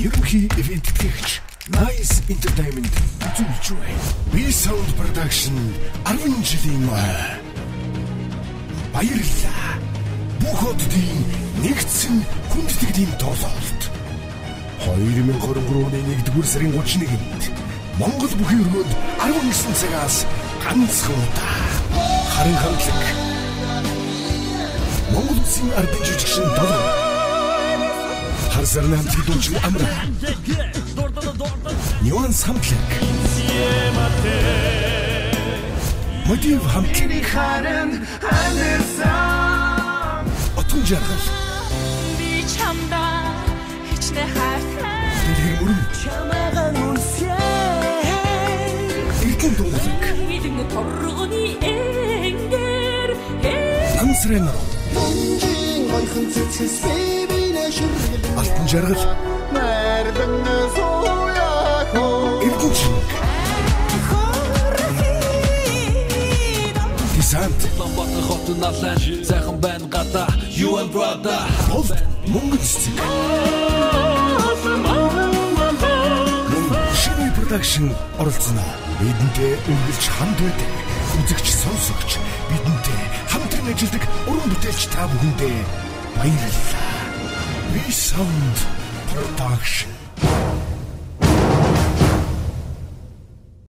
ерөнхий эвентгэгч Nice Entertainment үзүүлж байна. We Sound Production 10 жилийн баярлалаа. Бүх хотын нэгдсэн хүндэтгэлийн тоололт 2023 оны 1-р сарын 31-нд Монгол бүхий өргөнд 19 цагаас ганцхан удаа харин хамтлаг Монгол улсын ардын жижигшин хамтлаг дуучин амра Нюанс хамтлаг. Мотив хамтлаг харин андерсан Отгон жаргал. Би чамда хичнээн хайртай Дэлгэр мөрөн чамайга нүсээ Эргэн дуулаг хідэн торгоны энгэр Намсрын Хинжин гойхон цэцэс шүргэл Алтан жаргал. Нардан сояхо Эргэн чинь Десант Улаанбаатар хотын алан сайхан байна гадаа you and brother. Болт. Мөнгө цэцэг. Шинэ продакшн оролцсноо бидэнтэй үргэлж хамт байдаг. Үзэгч сонсогч бидэнтэй хамтран ажилладаг уран бүтээлч та бүхэндээ баярлалаа. We Sound? Production